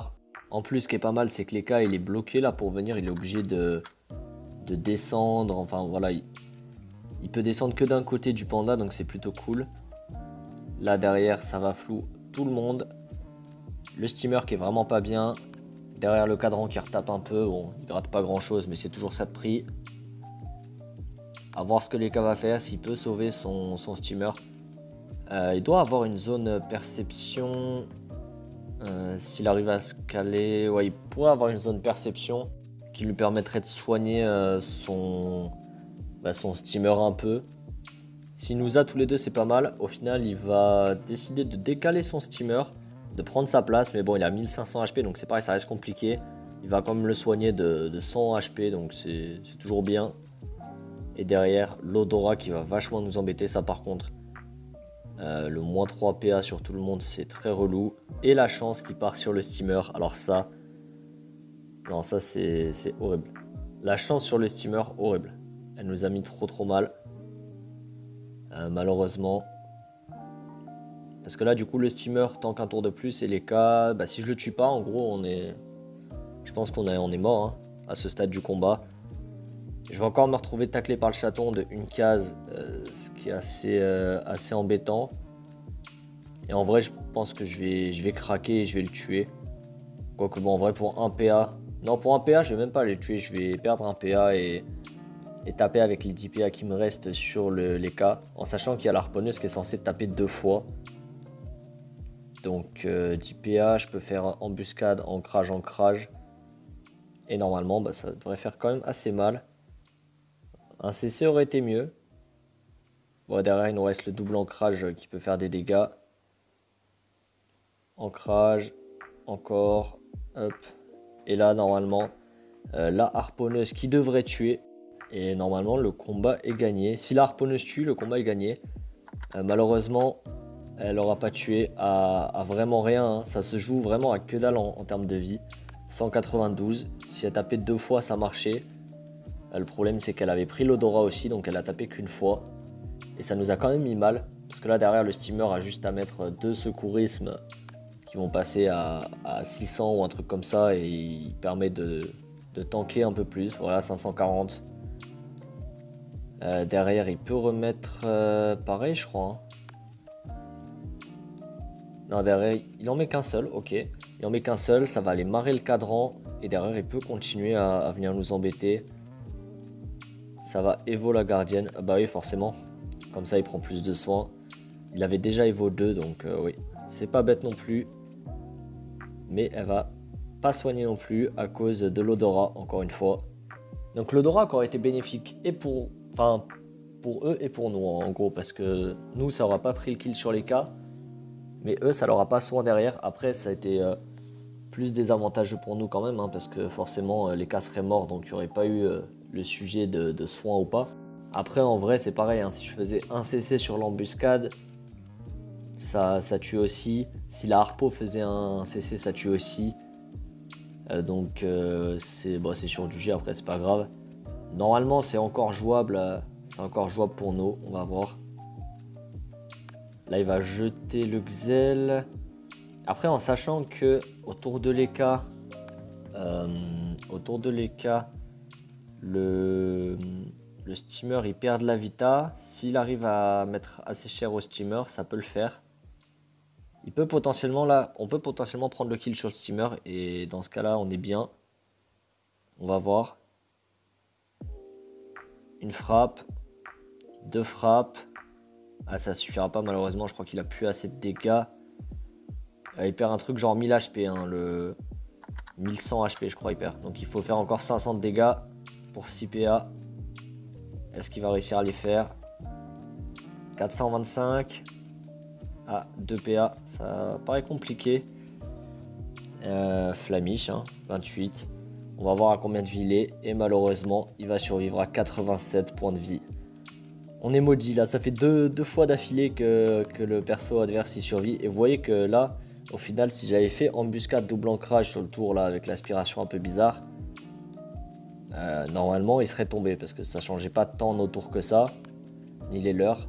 En plus, ce qui est pas mal, c'est que l'Eka, il est bloqué là pour venir. Il est obligé de, de descendre. Enfin, voilà. Il, il peut descendre que d'un côté du panda, donc c'est plutôt cool. Là, derrière, ça va flou tout le monde. Le steamer qui est vraiment pas bien. Derrière le cadran qui retape un peu. Bon, il gratte pas grand chose, mais c'est toujours ça de prix. A voir ce que l'Eka va faire, s'il peut sauver son, steamer. Euh, il doit avoir une zone perception. Euh, s'il arrive à se caler, ouais, il pourrait avoir une zone perception qui lui permettrait de soigner euh, son, bah, son steamer un peu. S'il nous a tous les deux, c'est pas mal. Au final, il va décider de décaler son steamer de prendre sa place. Mais bon, il a 1500 HP, donc c'est pareil, ça reste compliqué. Il va quand même le soigner de, 100 HP, donc c'est toujours bien. Et derrière, l'Odora qui va vachement nous embêter, ça par contre. Euh, le moins 3 PA sur tout le monde, c'est très relou. Et la chance qui part sur le steamer. Alors ça, non, ça c'est horrible. La chance sur le steamer, horrible. Elle nous a mis trop trop mal. Euh, malheureusement, parce que là, du coup, le steamer tant qu'un tour de plus et les cas, bah, si je le tue pas, en gros, on est. Je pense qu'on est, mort hein, à ce stade du combat. Je vais encore me retrouver taclé par le chaton de une case, euh, ce qui est assez, euh, assez embêtant. Et en vrai, je pense que je vais, je vais craquer et je vais le tuer. Quoique, bon, en vrai, pour un PA. Non, pour un PA, je vais même pas le tuer. Je vais perdre un PA et, et taper avec les 10 PA qui me restent sur les cas. En sachant qu'il y a la harponneuse qui est censée taper deux fois. Donc euh, 10 PA, je peux faire embuscade, ancrage, ancrage. Et normalement, bah, ça devrait faire quand même assez mal. Un CC aurait été mieux. Bon, derrière, il nous reste le double ancrage qui peut faire des dégâts. Ancrage, encore, hop. Et là, normalement, euh, la harponneuse qui devrait tuer. Et normalement, le combat est gagné. Si la harponneuse tue, le combat est gagné. Euh, malheureusement, elle n'aura pas tué à, vraiment rien. Hein. Ça se joue vraiment à que dalle en, termes de vie. 192. Si elle tapait deux fois, ça marchait. Euh, le problème, c'est qu'elle avait pris l'odorat aussi, donc elle a tapé qu'une fois. Et ça nous a quand même mis mal. Parce que là, derrière, le steamer a juste à mettre deux secourismes qui vont passer à, 600 ou un truc comme ça. Et il permet de, tanker un peu plus. Voilà, 540. Euh, derrière, il peut remettre euh, pareil, je crois. Hein. Non, derrière, il en met qu'un seul, ok. Il en met qu'un seul, ça va aller marrer le cadran. Et derrière, il peut continuer à, venir nous embêter. Ça va Evo la gardienne. Ah bah oui, forcément. Comme ça, il prend plus de soins. Il avait déjà Evo 2, donc euh, oui. C'est pas bête non plus. Mais elle va pas soigner non plus à cause de l'odorat, encore une fois. Donc l'odorat aurait été bénéfique et pour, pour eux et pour nous, en gros. Parce que nous, ça aura pas pris le kill sur les cas. Mais eux, ça leur a pas soin derrière. Après, ça a été euh, plus désavantageux pour nous quand même, hein, parce que forcément, euh, les cas seraient morts, donc il n'y aurait pas eu euh, le sujet de, soin ou pas. Après, en vrai, c'est pareil. Hein, si je faisais un CC sur l'embuscade, ça, ça tue aussi. Si la harpo faisait un CC, ça tue aussi. donc, c'est bon, sur du G, après, c'est pas grave. Normalement, c'est encore jouable. c'est encore jouable pour nous. On va voir. Là, il va jeter le Xel. Après, en sachant que autour de l'EK, euh, autour de l'EK, le, steamer il perd de la vita. S'il arrive à mettre assez cher au steamer, ça peut le faire. Il on peut potentiellement prendre le kill sur le steamer et dans ce cas-là, on est bien. On va voir. Une frappe. Deux frappes. Ah, ça suffira pas malheureusement. Je crois qu'il a plus assez de dégâts. Euh, il perd un truc genre 1000 HP. Hein, le 1100 HP, je crois, il perd. Donc il faut faire encore 500 de dégâts pour 6 PA. Est-ce qu'il va réussir à les faire? 425. Ah, 2 PA. Ça paraît compliqué. Euh, Flamiche, 28. Hein, On va voir à combien de vie il est. Et malheureusement, il va survivre à 87 points de vie. On est maudit là. Ça fait deux, fois d'affilée que, le perso adverse survit. Et vous voyez que là, au final, si j'avais fait embuscade double ancrage sur le tour là avec l'aspiration un peu bizarre, euh, normalement il serait tombé parce que ça changeait pas tant nos tours que ça, ni les leurs.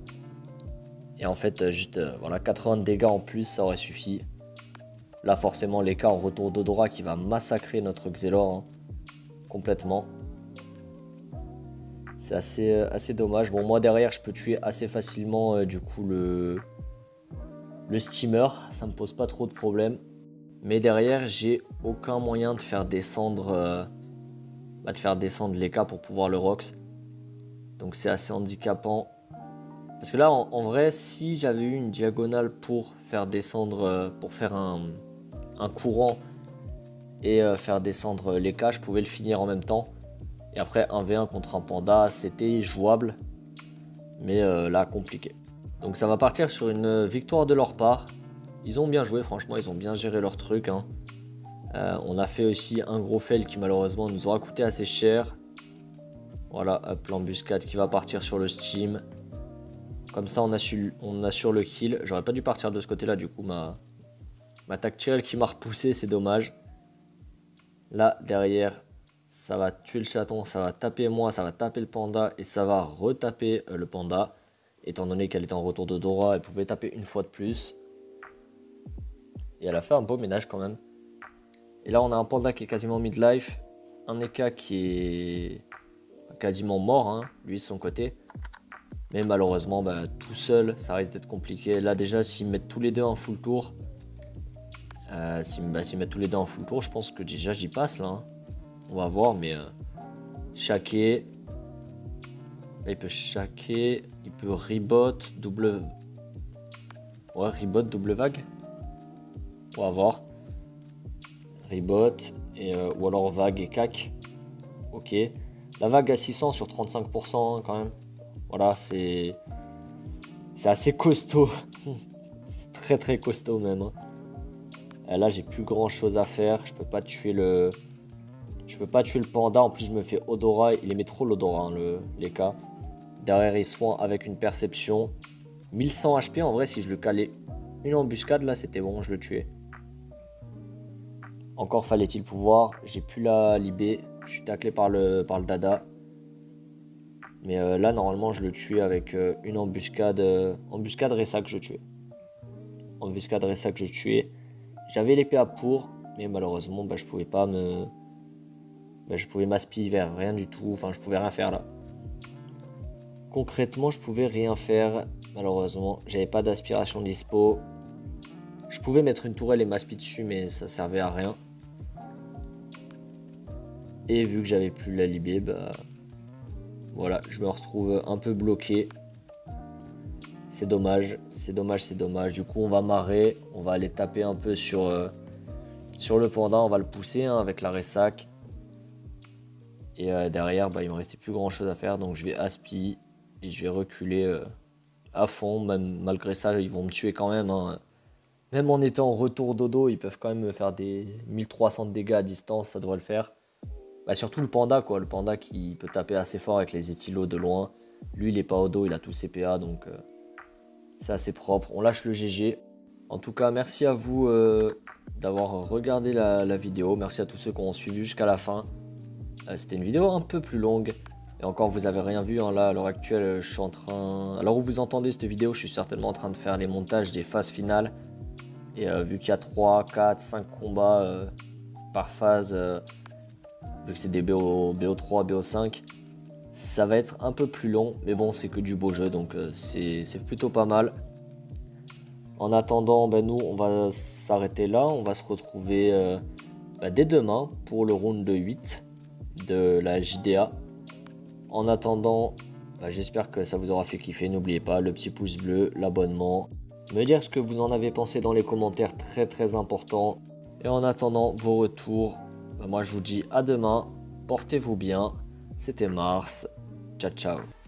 Et en fait, juste euh, voilà, 80 dégâts en plus, ça aurait suffi. Là, forcément, cas en retour d'Odora qui va massacrer notre Xelor hein, complètement. C'est assez, euh, assez dommage. Bon, moi derrière, je peux tuer assez facilement du coup le, steamer, ça me pose pas trop de problèmes. Mais derrière, j'ai aucun moyen de faire descendre, euh, bah, faire descendre les pour pouvoir le rox. Donc c'est assez handicapant. Parce que là, en, vrai, si j'avais eu une diagonale pour faire descendre, euh, pour faire un, courant et euh, faire descendre les je pouvais le finir en même temps. Et après, un V1 contre un panda, c'était jouable. Mais là, compliqué. Donc ça va partir sur une victoire de leur part. Ils ont bien joué, franchement, ils ont bien géré leur truc. Hein. Euh, on a fait aussi un gros fail qui malheureusement nous aura coûté assez cher. Voilà, hop, l'embuscade qui va partir sur le Steam. Comme ça, on assure, on le kill. J'aurais pas dû partir de ce côté-là, du coup, ma, ma tactile qui m'a repoussé, c'est dommage. Là, derrière, ça va tuer le chaton, ça va taper moi, ça va taper le panda et ça va retaper euh, le panda. Étant donné qu'elle était en retour de Dora, elle pouvait taper une fois de plus. Et elle a fait un beau ménage quand même. Et là, on a un panda qui est quasiment midlife. Un Eka qui est quasiment mort, hein, lui de son côté. Mais malheureusement, bah, tout seul, ça risque d'être compliqué. Là, déjà, s'ils mettent tous les deux en full tour, euh, bah, s'ils mettent tous les deux en full tour, je pense que déjà j'y passe là. Hein. On va voir, mais euh, chaqué. il peut chaquer. Il peut rebot, double. Ouais, rebot, double vague. On va voir. Rebot, et, euh, ou alors vague et cac. Ok. La vague à 600 sur 35% hein, quand même. Voilà, c'est. C'est assez costaud. [laughs] c'est très très costaud même. Hein. Là, j'ai plus grand chose à faire. Je peux pas tuer le. Je peux pas tuer le panda. En plus, je me fais Odora. Il aimait trop l'Odora, hein, le... les cas. Derrière, il soin avec une perception. 1100 HP, en vrai, si je le calais une embuscade, là, c'était bon, je le tuais. Encore fallait-il pouvoir. J'ai pu la libé. Je suis taclé par le, par le dada. Mais euh, là, normalement, je le tuais avec euh, une embuscade. Euh, embuscade Ressac, je tuais. Embuscade Ressac, je tuais. J'avais l'épée à pour. Mais malheureusement, bah, je pouvais pas me. Bah, je pouvais m'aspiller vers rien du tout. Enfin, je pouvais rien faire là. Concrètement, je pouvais rien faire. Malheureusement, j'avais pas d'aspiration dispo. Je pouvais mettre une tourelle et m'aspi dessus, mais ça servait à rien. Et vu que j'avais plus la libé, bah voilà, je me retrouve un peu bloqué. C'est dommage, c'est dommage, c'est dommage. Du coup, on va marrer, on va aller taper un peu sur, euh, sur le panda, on va le pousser hein, avec la ressac. Et euh, derrière, bah, il me restait plus grand chose à faire, donc je vais aspi et je vais reculer euh, à fond. Même malgré ça, ils vont me tuer quand même. Hein. Même en étant en retour dodo, ils peuvent quand même me faire des 1300 de dégâts à distance, ça devrait le faire. Bah, surtout le panda, quoi. Le panda qui peut taper assez fort avec les éthylos de loin. Lui, il est pas au dos, il a tous ses PA, donc euh, c'est assez propre. On lâche le GG. En tout cas, merci à vous d'avoir regardé la, vidéo. Merci à tous ceux qui ont suivi jusqu'à la fin. C'était une vidéo un peu plus longue. Et encore, vous avez rien vu. Hein, là, à l'heure actuelle, je suis en train. Alors où vous entendez cette vidéo, je suis certainement en train de faire les montages des phases finales. Et euh, vu qu'il y a 3, 4, 5 combats euh, par phase, euh, vu que c'est des BO, BO3, BO5, ça va être un peu plus long. Mais bon, c'est que du beau jeu, donc c'est plutôt pas mal. En attendant, ben, nous, on va s'arrêter là. On va se retrouver ben, dès demain pour le round de 8. De la JDA. En attendant, bah, j'espère que ça vous aura fait kiffer. N'oubliez pas le petit pouce bleu, l'abonnement. Me dire ce que vous en avez pensé dans les commentaires, très très important. Et en attendant vos retours, bah, moi je vous dis à demain. Portez-vous bien. C'était Mars. Ciao ciao.